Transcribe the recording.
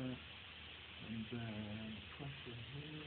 And uh, then, question here.